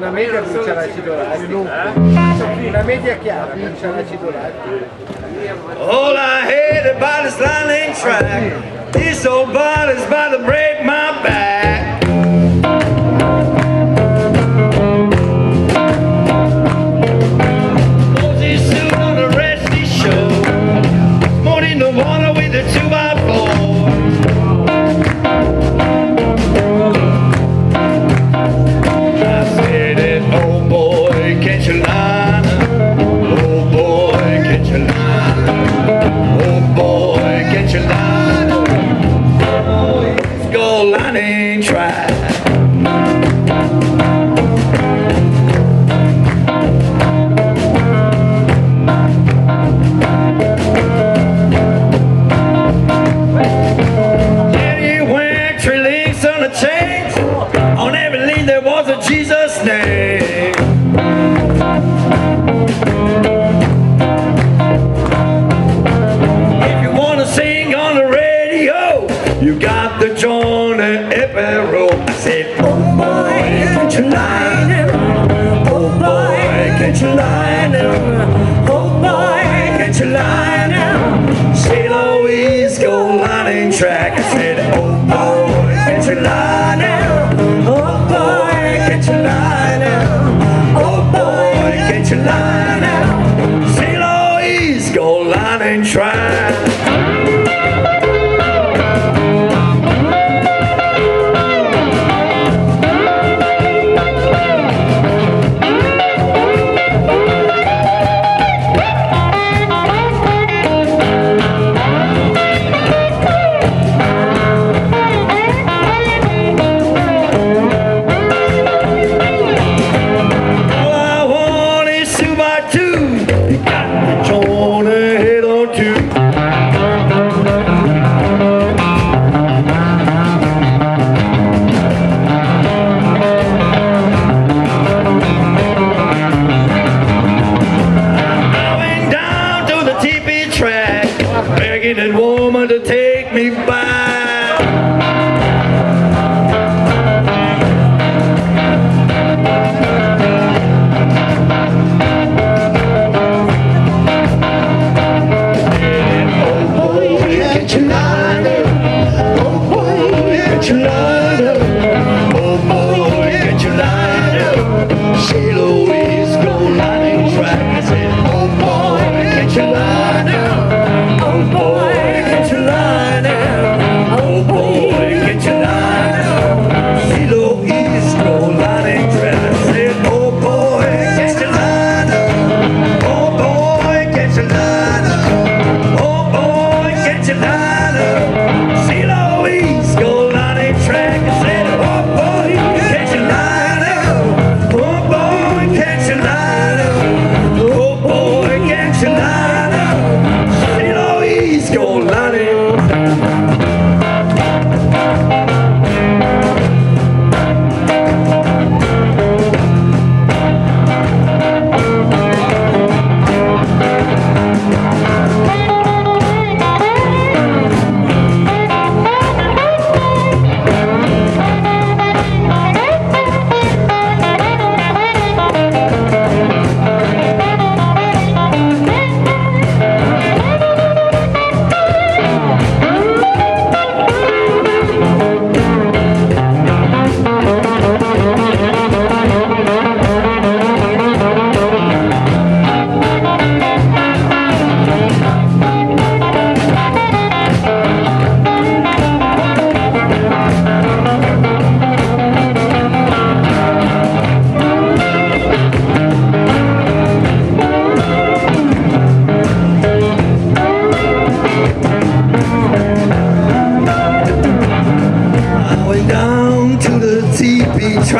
Una media vince l'acido lattico. Una media chiara vince l'acido lattico. All I hate about this line track. This old body's about to break my back. You got the John Epero. I said, Oh boy, can't you line it? Oh boy, can't you line it? Oh boy, can't you line it? St. Louis oh, go lining track. I said, Oh boy, can't you line it? Oh boy, can't you line it? Oh boy, can't you line And it warm under 10.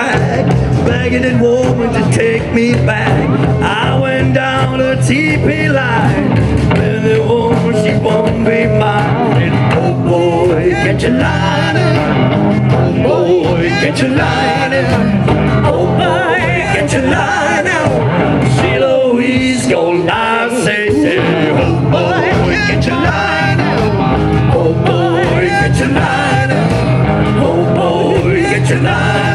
Track, begging that woman to take me back. I went down the TP line, and the woman she won't be mine. And oh boy, get your line up. Oh boy, get your line up. Oh boy, get your line up. See Louise go live, say, say, oh boy, get your line up. Oh boy, get your line up. Oh boy, get your line